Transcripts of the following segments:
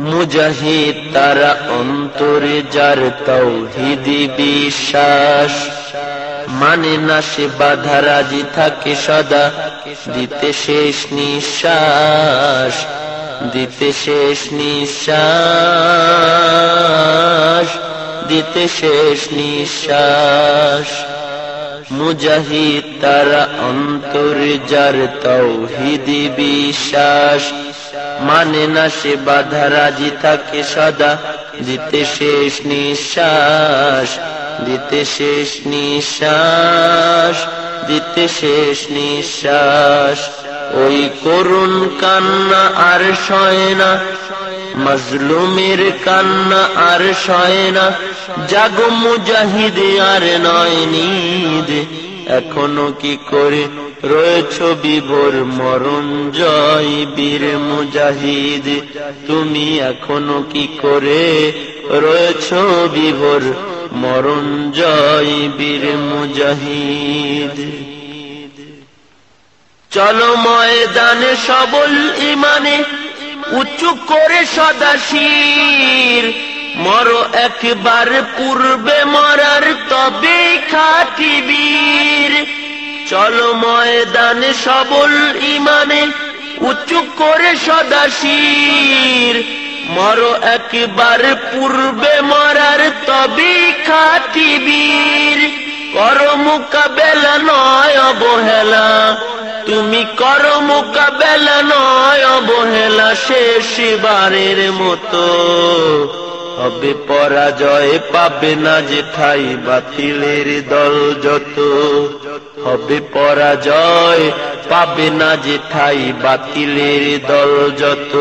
মুজাহিদ তারা অন্তরে যার তৌহিদি বিশ্বাস। মানে না সে বাধা রাজি থাকে সদা, দিতে শেষ নিঃশ্বাস, দিতে শেষ নিঃশ্বাস, দিতে শেষ নিঃশ্বাস। মুজাহিদ তারা অন্তরে যার তৌহিদি বিশ্বাস। মানে না সে বাধা, রাজি থাকে সদা। দিতে শেষ নিঃশ্বাস, দিতে শেষ নিঃশ্বাস, দিতে শেষ নিঃশ্বাস। ওই করুণ কান্না আর সয় না, মজলুমের কান্না আর সয় না। জাগো মুজাহিদ আর নয় নিদ, এখনও কি করে রয়েছ বিভোর মরণ জয় বীর মুজাহিদ। তুমি এখনও কি করে রয়েছ বিভোর মরণ জয় বীর মুজাহিদ? চলো ময়দানে সবল ইমানে উঁচু করে সদা শির। মরো একবার পূর্বে মরার তবে খাটি বীর। চলো ময়দানে সবল ইমানে, উঁচু করে সদা শির। মরো একবার পূর্বে মরার তবে খাটি বীর। কর মোকাবেলা, নয় অবহেলা। তুমি কর মোকাবেলা, নয় অবহেলা শেষ বারের মতো। হবে পরাজয় পাবে না যে ঠাই বাতিলের দল যত। হবে পরাজয়। পাবে না যে ঠাই বাতিলের দল যত।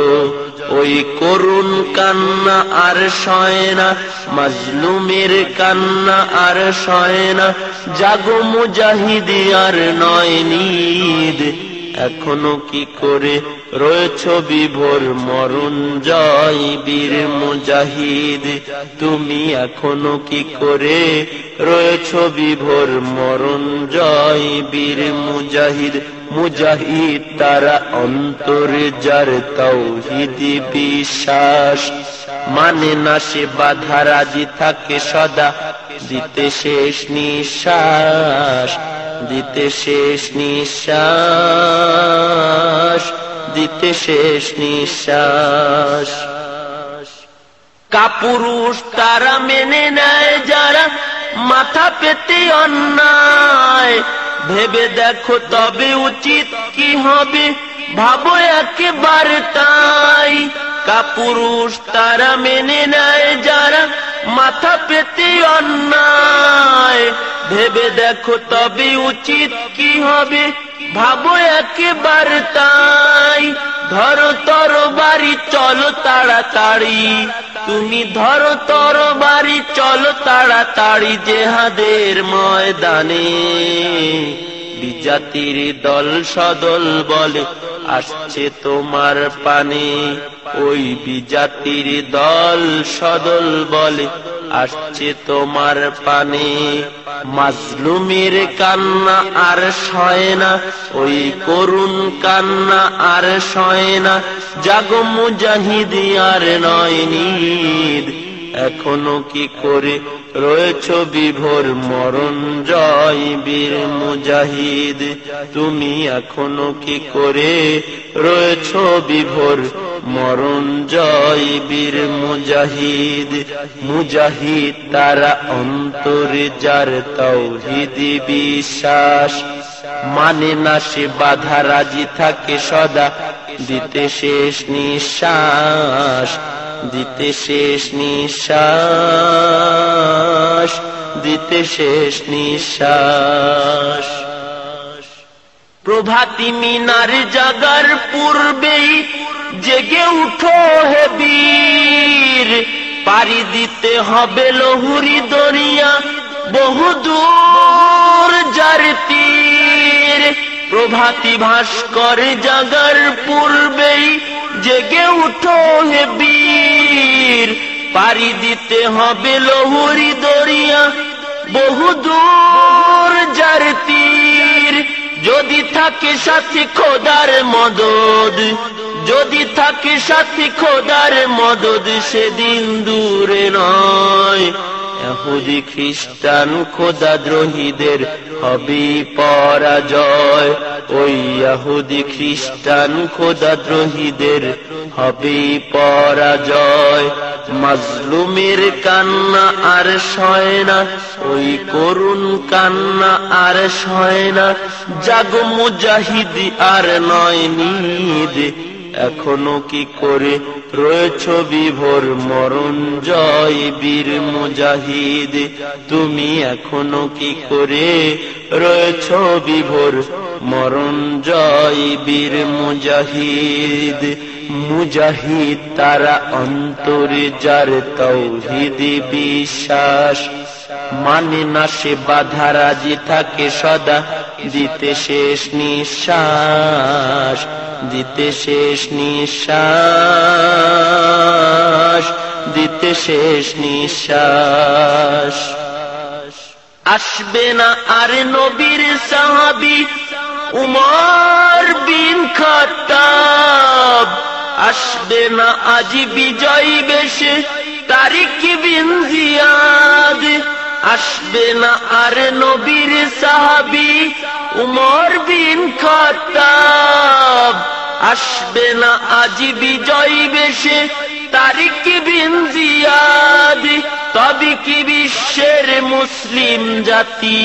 ওই করুণ কান্না আর সয় না, মাজলুমের কান্না আর সয় না। জাগো মুজাহিদি, আর নয় নিদ। এখনও কি করে রয়েছ বিভোর মরণ জয় বীর মুজাহিদ? তুমি এখনও কি করে রয়েছ বিভোর মরণ জয় বীর মুজাহিদ? মুজাহিদ তারা অন্তরে যার তৌহিদি বিশ্বাস। মানে না সে বাধা রাজি থাকে সদা, দিতে শেষ নিঃশ্বাস। দিতে শেষ নিঃশ্বাস, দিতে শেষ নিঃশ্বাস। কাপুরুষ তারা মেনে নেয়, যারা মাথা পেতে অন্যায়, ভেবে দেখো তবে উচিত কি হবে, ভাবো একেবারে তাই। কাপুরুষ তারা মেনে নেয়, যারা মাথা পেতে অন্যায় ভেবে দেখো তবে উচিত কি হবে? ভাবো একেবারে তাই। ধরো তর বাড়ি, চলো তাড়াতাড়ি। তুমি ধরো তর বাড়ি, চলো তাড়াতাড়ি জেহাদের ময়দানে। বিজাতির দল সদল বলে, আসছে তোমার পানে। ওই বিজাতির দল সদল বলে আসছে তোমার পানে। মাজলুমের কান্না আর সয় না, ওই করুণ কান্না আর সয় না। জাগো মুজাহিদি, আর নয় নিদ। এখনও কি করে রয়েছ বিভোর মরণ জয় বীর মুজাহিদ? তুমি এখনও কি করে রয়েছ বিভোর মরণ জয় বীর মুজাহিদ মুজাহিদ তারা অন্তরে যার তৌহিদি বিশ্বাস। মানে না সে বাধা রাজি থাকে সদা, দিতে শেষ নিঃশ্বাস, দিতে শেষ নিঃশ্বাস, দিতে শেষ নিঃশ্বাস। প্রভাতি মিনার জাগার পূর্বেই জেগে উঠো হে বীর। পারি দিতে হবে লহুরি দরিয়া, বহু দূর যার তীর। প্রভাতি ভাস্কর জাগার পূর্বেই জেগে উঠো হে বীর। পারি দিতে হবে লহুরি দরিয়া, বহু দূর যার তীর। যদি থাকে সাথী খোদার মদদ যদি থাকে সাথী খোদার মদদ সেদিন দূরে নয়। এহুদি খ্রিস্টান খোদা দ্রোহীদের হবে পরাজয়। ওই এহুদি খ্রিস্টান খোদা দ্রোহীদের হবে পরাজয়। মাজলুমের কান্না আর সয় না, ওই করুণ কান্না আর সয় না। জাগ মুজাহিদি আর নয় নিদ এখনও কি করে রয়েছ বিভোর মরণ জয় বীর মুজাহিদ? তুমি এখনও কি করে রয়েছ বিভোর মরণ জয় বীর মুজাহিদ? মুজাহিদ তারা অন্তরে যার তৌহিদ বিশ্বাস। মানে না সে বাধা রাজি থাকে সদা, দিতে শেষ নিঃশ্বাস। দিতে শেষ নিঃশ্বাস, দিতে শেষ নিঃশ্বাস। আসবে না আর নবীর সাহাবি উমর বিন খাত্তাব। আসবে না আজি বিজয় বেশে তারিখ বিন জিয়াদ আসবে না আর নবীর সাহাবি উমর বিন খাত্তাব। আসবে না আজি বিজয় বেশে, তারিক বিন জিয়াদ। তবে কি বিশ্বের মুসলিম জাতি,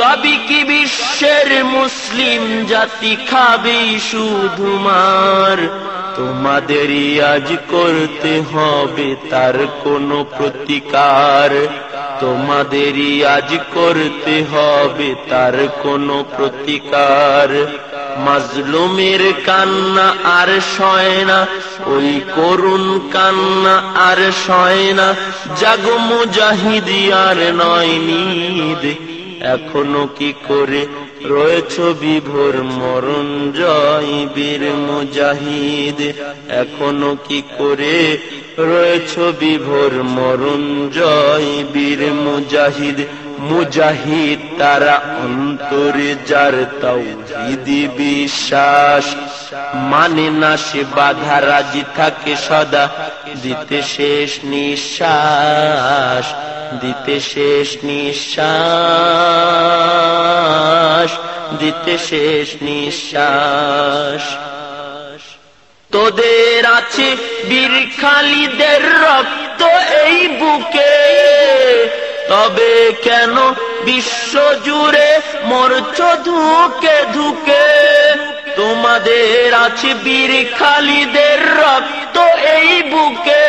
তবে কি বিশ্বের মুসলিম জাতি খাবে শুধুমার তোমাদেরই আজ করতে হবে তার কোনো প্রতিকার। তোমাদেরই আজ করতে হবে তার কোনো প্রতিকার। মাজলুমের কান্না আর সয় না, ওই করুণ কান্না আর সয় না। জাগ মুজাহিদি, আর নয় নিদ। এখনও কি করে রয়েছ বিভোর মরণ জয় বীর মুজাহিদ? এখনও কি করে রয়েছ বিভোর মরণ জয়, বীর মুজাহিদ। মুজাহিদ তারা অন্তরে যার তাওহিদি বিশ্বাস। মানে না সে বাধা রাজি থাকে সদা। দিতে শেষ নিঃশ্বাস, দিতে শেষ নিঃশ্বাস, দিতে শেষ নিঃশ্বাস। তোদের আছে বীর খালিদের রক্ত এই বুকে। তবে কেন বিশ্ব জুড়ে মরছ ধুকে ধুকে? তোমাদের আছে বীর খালিদের রক্ত এই বুকে।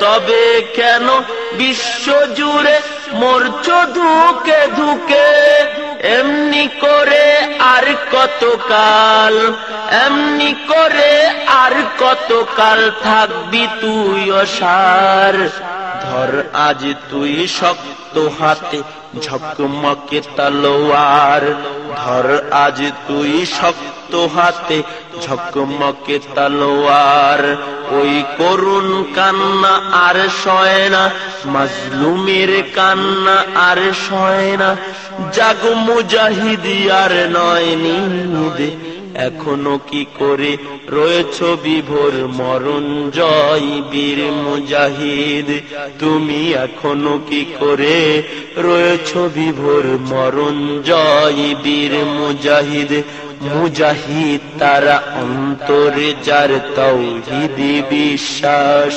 তবে কেন বিশ্ব জুড়ে মরছ ধুকে ধুকে? এমনি করে কতকাল? এমনি করে আর কতকাল থাকবি তুই অসার? ধর আজ তুই শক্ত হাতে ঝকমকে তলোয়ার। ধর আজ তুই শক্ত হাতে ঝকমকে তলোয়ার। ওই করুণ কান্না আর সয় না, মাজলুমের কান্না আর সয় না জাগ মুজাহিদিয়ার নয় নিদে। এখনও কি করে রয়েছ বিভোর মরণ জয় বীর মুজাহিদ? তুমি এখনও কি করে রয়েছ বিভোর মরণ জয় বীর মুজাহিদ? মুজাহিদ তারা অন্তরে যার তৌহিদি বিশ্বাস।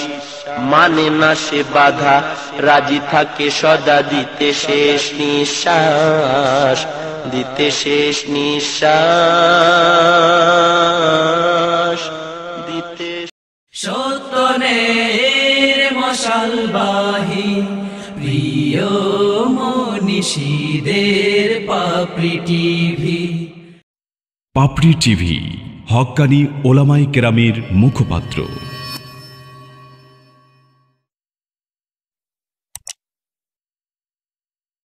মানে না সে বাধা, রাজি থাকে সদা, দিতে শেষ নিঃশ্বাস, দিতে শেষ নিঃশ্বাস, দিতে সত্যনের মশালবাহী প্রিয় মনীষীদের পাপড়ি টিভি। পাপড়ি টিভি হক্কানি ওলামাই কেরামের মুখপাত্র।